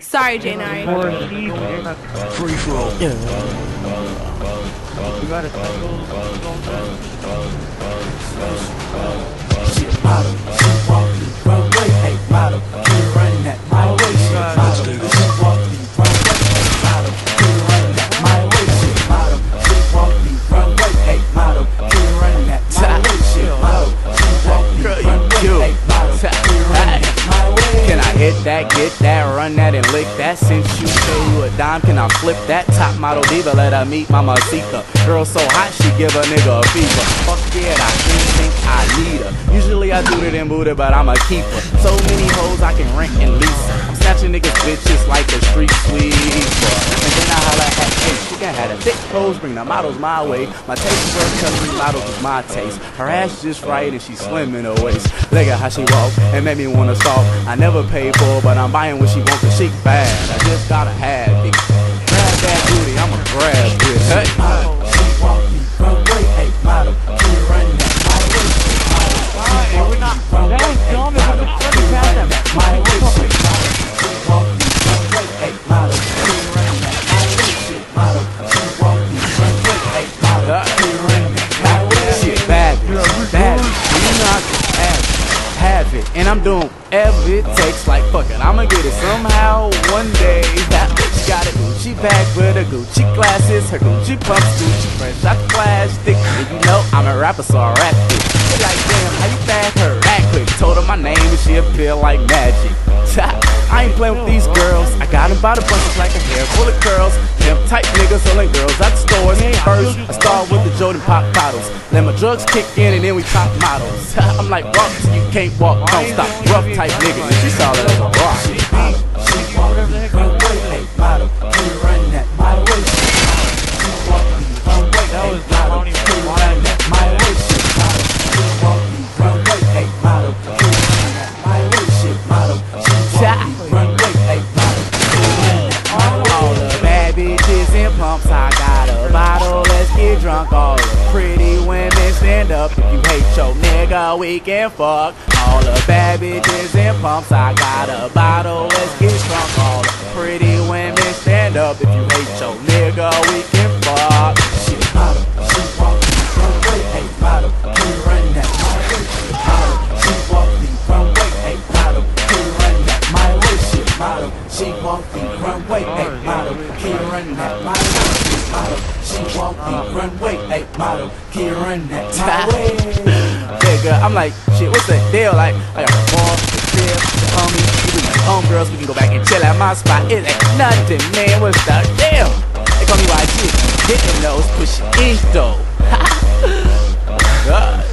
Sorry, Janari. For a sheep, you're not free for all. You got a Shit, model, walk the runway, hey, model, hit that, get that, run that, and lick that? Since you say you a dime, can I flip that? Top model diva, let her meet Mama Sita. Girl so hot, she give a nigga a fever. Fuck yeah, I think I need her. Usually I do it in booty, but I'm a keeper. So many hoes I can rent and lease. Snatching niggas bitches like a street sweeper. And then I holla at hey, she can have a thick pose, bring the models my way. My taste for country models is my taste. Her ass just right and she slim in her waist. Look at how she walk and make me wanna stalk. I never pay for, but I'm buying what she wants, cause she bad. I just gotta have it. Grab that booty, I'ma grab it. Hey. Bad, I have it, have it, and I'm doing whatever it takes. Like fuck it, I'ma get it somehow one day. That bitch got a Gucci bag with her Gucci glasses, her Gucci pumps, Gucci out the plastic. And you know I'm a rapper, so I rap it. Like damn, how you bag her that quick? Told her my name and she feel like magic. I ain't playing with these girls. I got them by the bunches like a hair full of curls. Them tight niggas selling girls at the stores. First, I start with the Jordan pop bottles. Then my drugs kick in and then we top models. I'm like rock, you can't walk, don't stop. Rough type nigga, and she solid as a rock. Pumps, I got a bottle, let's get drunk. All the pretty women stand up. If you hate your nigga, we can fuck. All the bad bitches pumps, I got a bottle, let's model, she walk the runway, hey, model, keep running that my model, she walk the runway, hey, model, keep running that my way. Nigga, I'm like, shit, what's the deal? Like, I got the ball, the crib, the homie, you be my homegirls, we can go back and chill at my spot. It ain't nothing, man, what's the deal? They call me YG, hitting those, pushing ink though. God.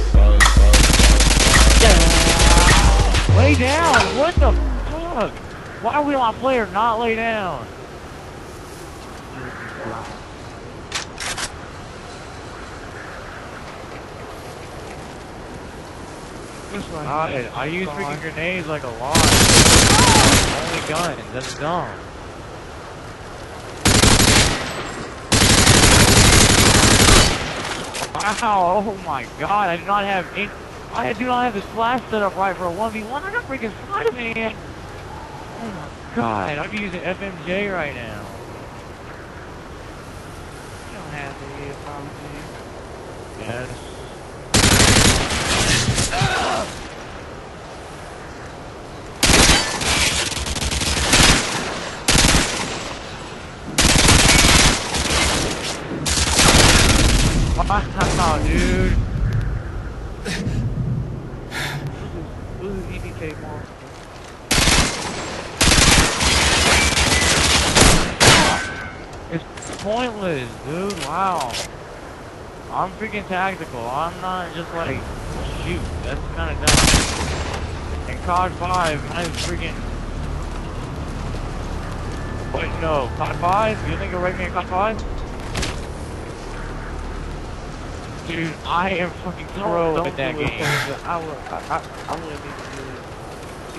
Lay down! What the fuck? Why are we on player not lay down? God, I use freaking grenades like a lot. Only gun, that's dumb. Wow, oh my god, I do not have any, I do not have this flash set up right for a 1v1, I got freaking Spider-Man! Oh my god, I'm using FMJ right now. You don't have to be a problem to you. Yes. Wow, dude. Who's this is EDK monster? It's pointless, dude. Wow. I'm freaking tactical. I'm not just like shoot. That's kind of dumb. And COD 5, I'm freaking. Wait, no. COD 5? You think you'll rate me in COD 5? Dude, I am fucking pro at that game. I will. I, I, I'm gonna need to do it.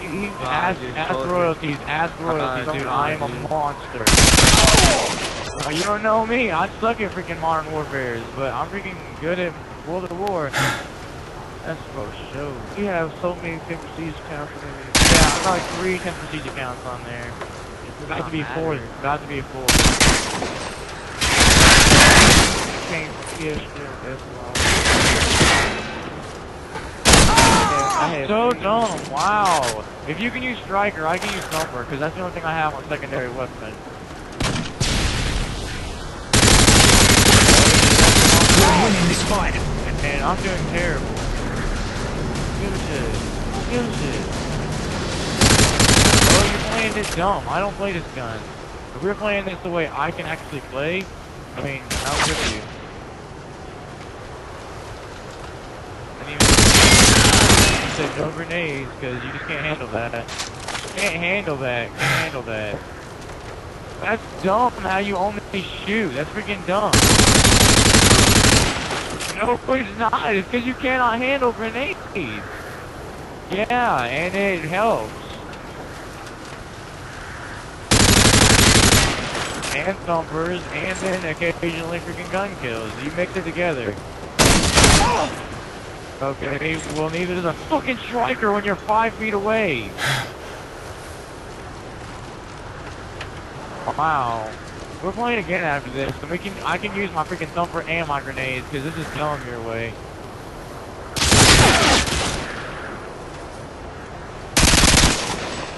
He- He's Nah, ask, dude, ask totally. royalties, ask royalties, dude. I am a monster. Oh! Oh, you don't know me. I suck at freaking Modern Warfares, but I'm freaking good at World of War. That's for sure. You have so many 10 prestige accounts. Yeah, I got like three 10 prestige accounts on there. It's About to be not four. matter. About to be four. Can't see us this long. I have ah! So dumb. Wow. If you can use striker, I can use thumper because that's the only thing I have on secondary weapon. We're winning this fight. And, and I'm doing terrible. Give a shit. Give a shit. Oh, you're playing this dumb. I don't play this gun. If we're playing this the way I can actually play, I mean, I'm with you said no grenades because you just can't handle that. Can't handle that. Can't handle that. That's dumb how you only shoot. That's freaking dumb. No, it's not. It's because you cannot handle grenades. Yeah, and it helps. And thumpers, and then occasionally freaking gun kills. You mix it together. Okay, well neither does a fucking striker when you're five feet away. Wow. We're playing again after this, and we can I can use my freaking thumper and my grenades, because this is dumb your way.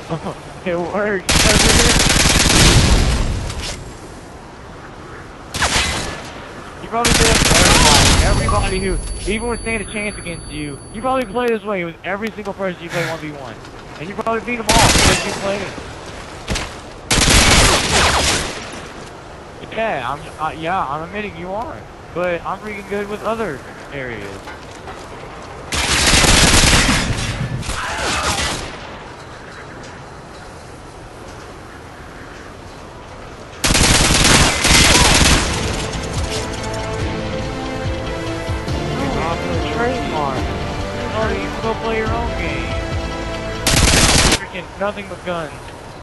it works. You probably did everybody. Everybody who even would stand a chance against you, you probably play this way with every single person you play 1v1. And you probably beat them all because you played it. Yeah, I'm. Uh, yeah, I'm admitting you are, but I'm freaking good with other areas. Off trademark. You can go play your own game. Freaking nothing but guns.